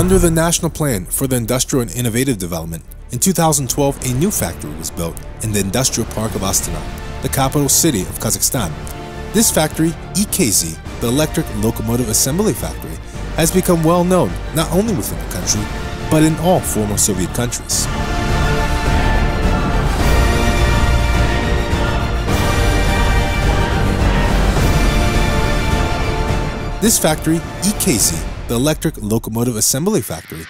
Under the National Plan for the Industrial and Innovative Development, in 2012 a new factory was built in the Industrial Park of Astana, the capital city of Kazakhstan. This factory, EKZ, the Electric Locomotive Assembly Factory, has become well known not only within the country, but in all former Soviet countries. This factory, EKZ, the Electric Locomotive Assembly Factory.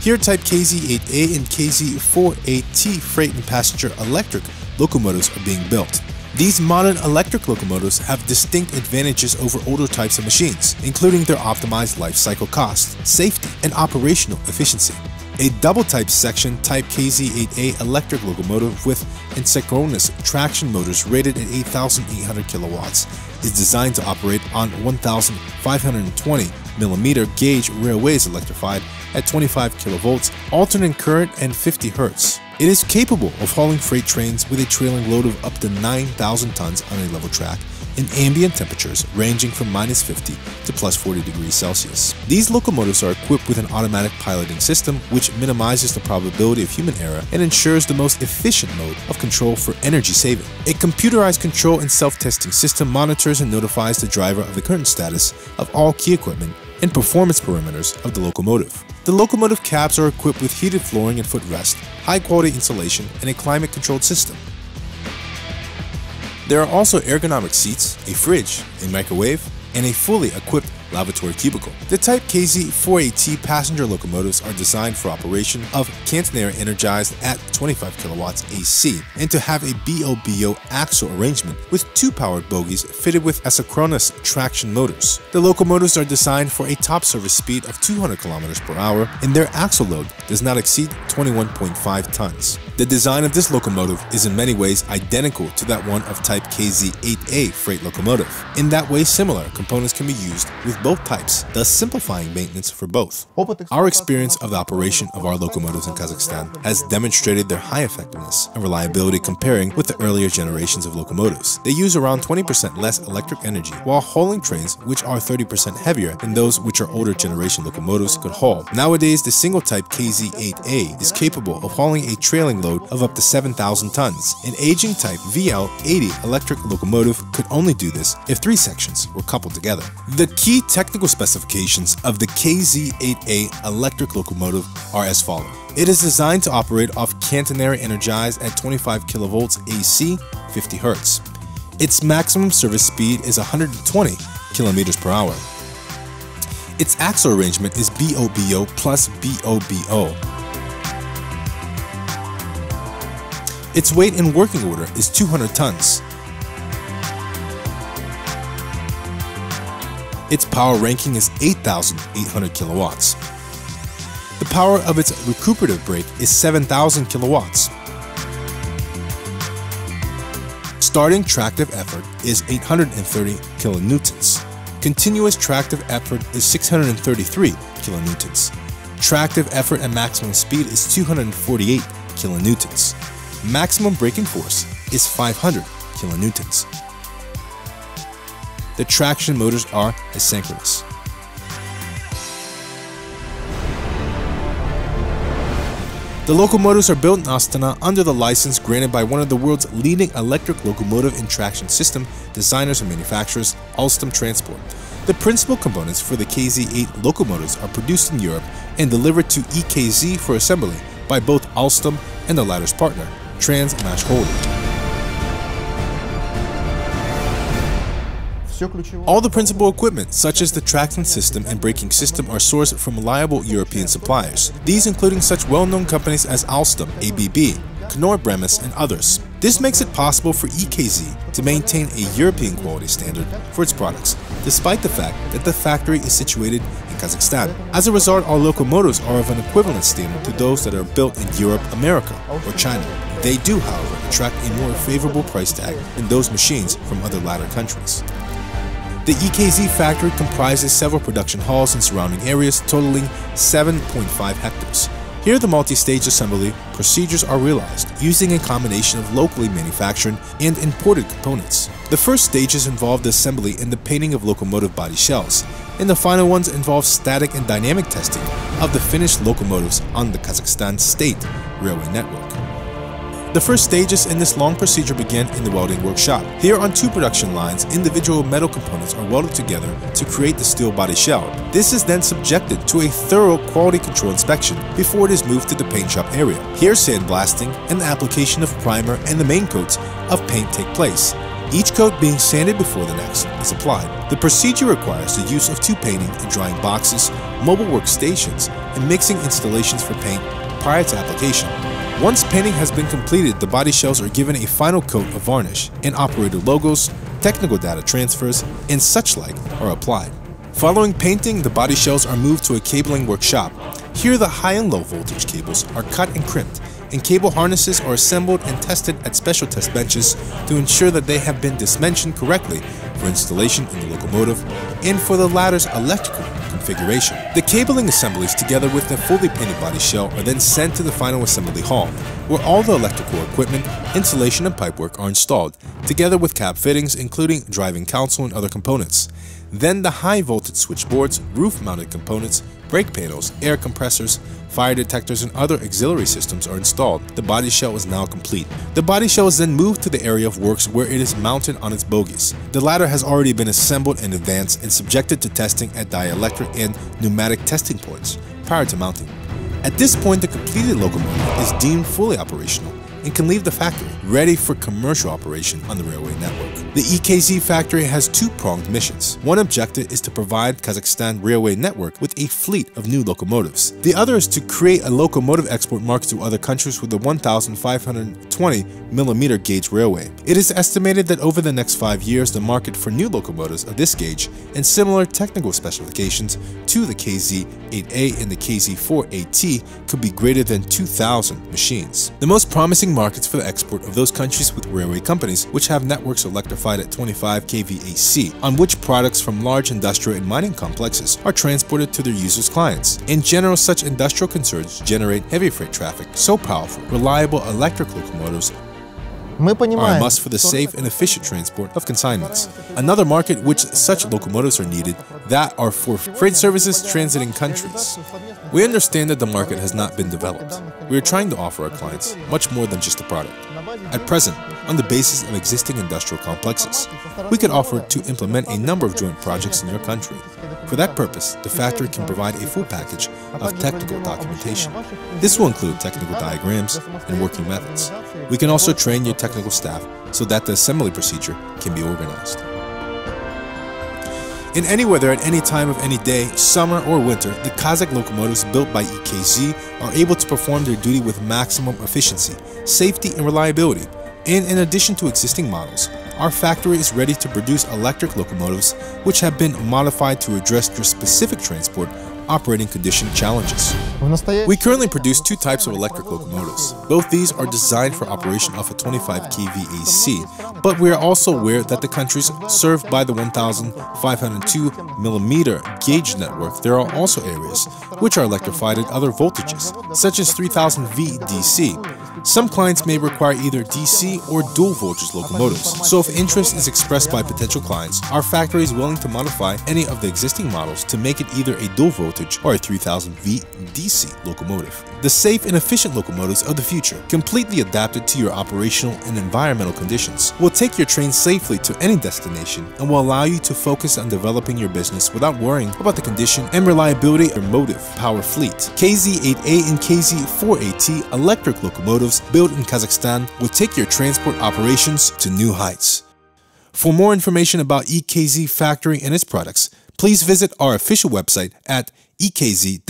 Here Type KZ-8A and KZ-4AT freight and passenger electric locomotives are being built. These modern electric locomotives have distinct advantages over older types of machines, including their optimized life cycle cost, safety, and operational efficiency. A double-type section Type KZ-8A electric locomotive with asynchronous traction motors rated at 8,800 kilowatts is designed to operate on 1,520 millimeter gauge railways electrified at 25 kilovolts, alternate current and 50 hertz. It is capable of hauling freight trains with a trailing load of up to 9,000 tons on a level track in ambient temperatures ranging from minus 50 to plus 40 degrees Celsius. These locomotives are equipped with an automatic piloting system which minimizes the probability of human error and ensures the most efficient mode of control for energy saving. A computerized control and self-testing system monitors and notifies the driver of the current status of all key equipment and performance parameters of the locomotive. The locomotive cabs are equipped with heated flooring and footrest, high-quality insulation, and a climate-controlled system. There are also ergonomic seats, a fridge, a microwave, and a fully equipped lavatory cubicle. The Type KZ-4AT passenger locomotives are designed for operation of catenary energized at 25 kilowatts AC and to have a BOBO axle arrangement with two powered bogies fitted with asynchronous traction motors. The locomotives are designed for a top service speed of 200 kilometers per hour and their axle load does not exceed 21.5 tons. The design of this locomotive is in many ways identical to that one of Type KZ-8A freight locomotive. In that way similar components can be used with both types, thus simplifying maintenance for both. Our experience of the operation of our locomotives in Kazakhstan has demonstrated their high effectiveness and reliability comparing with the earlier generations of locomotives. They use around 20% less electric energy while hauling trains which are 30% heavier than those which our older generation locomotives could haul. Nowadays, the single type KZ-8A is capable of hauling a trailing load of up to 7,000 tons. An aging type VL-80 electric locomotive could only do this if three sections were coupled together. The key technical specifications of the KZ-8A electric locomotive are as follows. It is designed to operate off catenary energized at 25 kilovolts AC, 50 Hz. Its maximum service speed is 120 kilometers per hour. Its axle arrangement is BOBO plus BOBO. Its weight in working order is 200 tons. Its power ranking is 8,800 kilowatts. The power of its recuperative brake is 7,000 kilowatts. Starting tractive effort is 830 kilonewtons. Continuous tractive effort is 633 kilonewtons. Tractive effort at maximum speed is 248 kilonewtons. Maximum braking force is 500 kilonewtons. The traction motors are asynchronous. The locomotives are built in Astana under the license granted by one of the world's leading electric locomotive and traction system designers and manufacturers, Alstom Transport. The principal components for the KZ-8 locomotives are produced in Europe and delivered to EKZ for assembly by both Alstom and the latter's partner, Holding. All the principal equipment, such as the traction system and braking system, are sourced from reliable European suppliers, these including such well-known companies as Alstom, ABB, Knorr-Bremse, and others. This makes it possible for EKZ to maintain a European quality standard for its products, despite the fact that the factory is situated in Kazakhstan. As a result, our locomotives are of an equivalent standard to those that are built in Europe, America, or China. They do, however, attract a more favorable price tag than those machines from other latter countries. The EKZ factory comprises several production halls in surrounding areas totaling 7.5 hectares. Here the multi-stage assembly procedures are realized using a combination of locally manufactured and imported components. The first stages involve the assembly and the painting of locomotive body shells, and the final ones involve static and dynamic testing of the finished locomotives on the Kazakhstan State Railway Network. The first stages in this long procedure begin in the welding workshop. Here on two production lines, individual metal components are welded together to create the steel body shell. This is then subjected to a thorough quality control inspection before it is moved to the paint shop area. Here sandblasting and the application of primer and the main coats of paint take place. Each coat being sanded before the next is applied. The procedure requires the use of two painting and drying boxes, mobile workstations, and mixing installations for paint prior to application. Once painting has been completed, the body shells are given a final coat of varnish, and operator logos, technical data transfers, and such like are applied. Following painting, the body shells are moved to a cabling workshop. Here the high and low voltage cables are cut and crimped, and cable harnesses are assembled and tested at special test benches to ensure that they have been dimensioned correctly for installation in the locomotive and for the latter's electrical configuration. The cabling assemblies together with the fully painted body shell are then sent to the final assembly hall, where all the electrical equipment, insulation and pipework are installed, together with cab fittings including driving console and other components. Then the high voltage switchboards, roof mounted components, brake panels, air compressors, fire detectors, and other auxiliary systems are installed. The body shell is now complete. The body shell is then moved to the area of works where it is mounted on its bogies. The latter has already been assembled in advance and subjected to testing at dielectric and pneumatic testing points prior to mounting. At this point, the completed locomotive is deemed fully operational and can leave the factory, ready for commercial operation on the railway network. The EKZ factory has two-pronged missions. One objective is to provide Kazakhstan railway network with a fleet of new locomotives. The other is to create a locomotive export market to other countries with a 1,520 millimeter gauge railway. It is estimated that over the next five years, the market for new locomotives of this gauge and similar technical specifications to the KZ-8A and the KZ-4AT could be greater than 2,000 machines. The most promising markets for the export of those countries with railway companies which have networks electrified at 25 kVAC, on which products from large industrial and mining complexes are transported to their users' clients. In general, such industrial concerns generate heavy freight traffic, so powerful, reliable electric locomotives are a must for the safe and efficient transport of consignments. Another market which such locomotives are needed that are for freight services transiting countries. We understand that the market has not been developed. We are trying to offer our clients much more than just a product. At present, on the basis of existing industrial complexes, we can offer to implement a number of joint projects in your country. For that purpose, the factory can provide a full package of technical documentation. This will include technical diagrams and working methods. We can also train your technical staff so that the assembly procedure can be organized. In any weather at any time of any day, summer or winter, the Kazakh locomotives built by EKZ are able to perform their duty with maximum efficiency, safety, and reliability. And in addition to existing models, our factory is ready to produce electric locomotives which have been modified to address your specific transport operating condition challenges. We currently produce two types of electric locomotives. Both these are designed for operation off a 25 kVAC, but we are also aware that the countries served by the 1502 mm gauge network, there are also areas which are electrified at other voltages, such as 3000 V DC. Some clients may require either DC or dual voltage locomotives, so if interest is expressed by potential clients, our factory is willing to modify any of the existing models to make it either a dual voltage or a 3000 V DC locomotive. The safe and efficient locomotives of the future, completely adapted to your operational and environmental conditions, will take your train safely to any destination and will allow you to focus on developing your business without worrying about the condition and reliability of your motive power fleet. KZ-8A and KZ-4AT electric locomotives built in Kazakhstan will take your transport operations to new heights. For more information about EKZ Factory and its products, please visit our official website at ekz.com.kz.